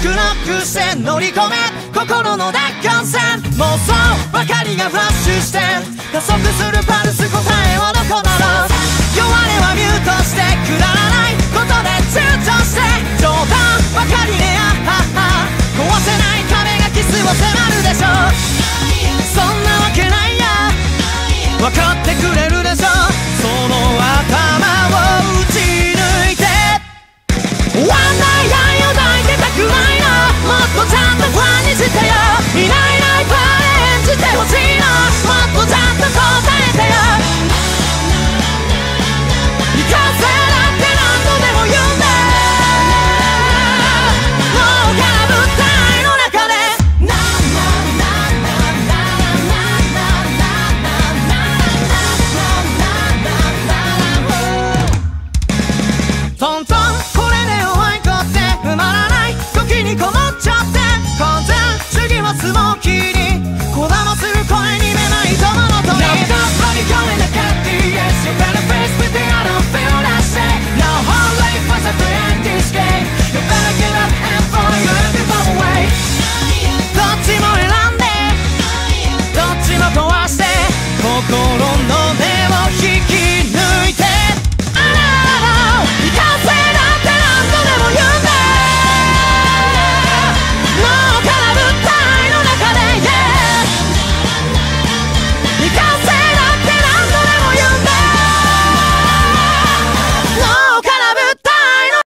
軸の苦戦乗り込め。心の奪還戦。妄想ばかりがフラッシュして。